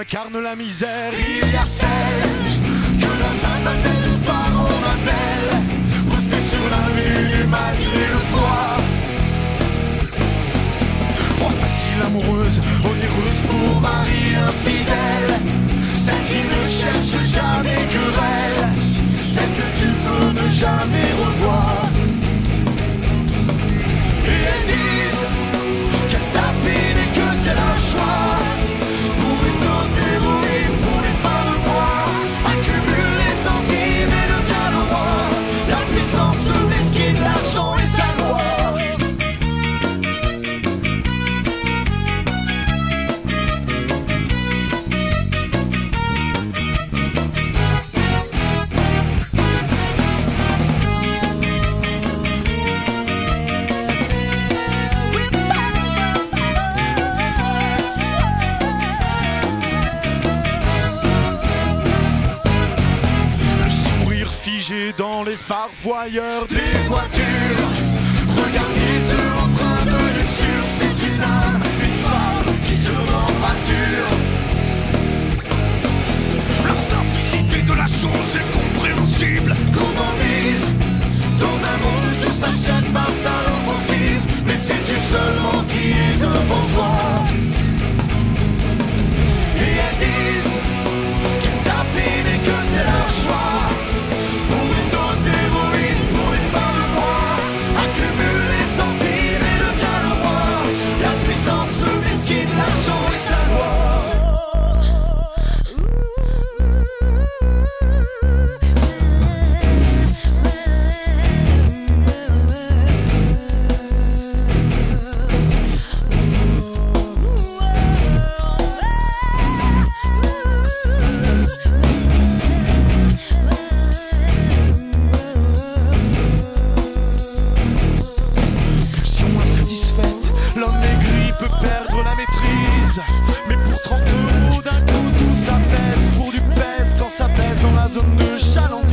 incarne la misère. Il y a celle que dans sa bataille de phare on m'appelle Posté sur la rue malgré le froid. Proie facile amoureuse, onéreuse pour Marie infidèle. Celle qui ne cherche jamais querelle Celle que tu peux ne jamais revoir figé dans les phares des voitures. se rend d'un coup tout s'apaise pour du pèse. Quand ça pèse dans la zone de chalon